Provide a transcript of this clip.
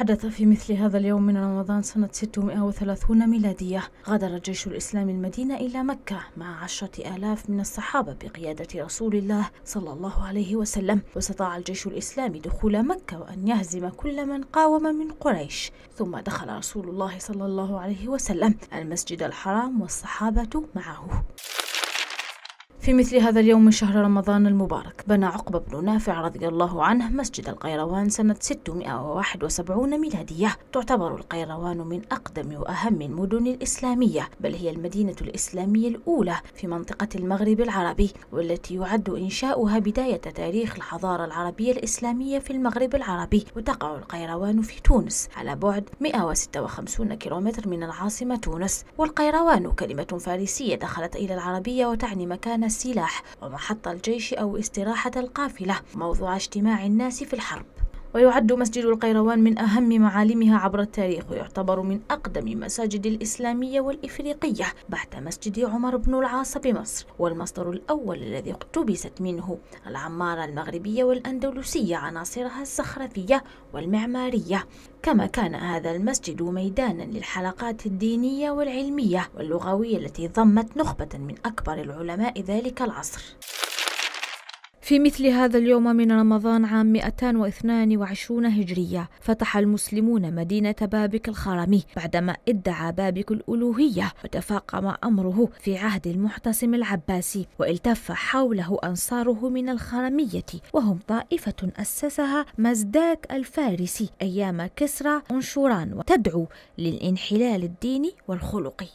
حدث في مثل هذا اليوم من رمضان سنة 630 ميلادية. غادر الجيش الإسلامي المدينة إلى مكة مع عشرة آلاف من الصحابة بقيادة رسول الله صلى الله عليه وسلم. واستطاع الجيش الإسلامي دخول مكة وأن يهزم كل من قاوم من قريش. ثم دخل رسول الله صلى الله عليه وسلم المسجد الحرام والصحابة معه. في مثل هذا اليوم من شهر رمضان المبارك بنى عقبة بن نافع رضي الله عنه مسجد القيروان سنة 671 ميلادية. تعتبر القيروان من أقدم وأهم المدن الإسلامية بل هي المدينة الإسلامية الأولى في منطقة المغرب العربي والتي يعد إنشاؤها بداية تاريخ الحضارة العربية الإسلامية في المغرب العربي. وتقع القيروان في تونس على بعد 156 كيلومتر من العاصمة تونس. والقيروان كلمة فارسية دخلت إلى العربية وتعني مكان السلاح ومحط الجيش أو استراحة القافلة موضوع اجتماع الناس في الحرب. ويعد مسجد القيروان من أهم معالمها عبر التاريخ ويعتبر من أقدم المساجد الإسلامية والإفريقية بعد مسجد عمر بن العاص بمصر والمصدر الأول الذي اقتبست منه العمارة المغربية والأندلسية عناصرها الزخرفية والمعمارية. كما كان هذا المسجد ميدانا للحلقات الدينية والعلمية واللغوية التي ضمت نخبة من أكبر العلماء ذلك العصر. في مثل هذا اليوم من رمضان عام 222 هجرية فتح المسلمون مدينة بابك الخرمي بعدما ادعى بابك الألوهية وتفاقم أمره في عهد المحتسم العباسي والتف حوله أنصاره من الخرمية وهم طائفة أسسها مزداك الفارسي أيام كسرى أنشوران وتدعو للانحلال الديني والخلقي.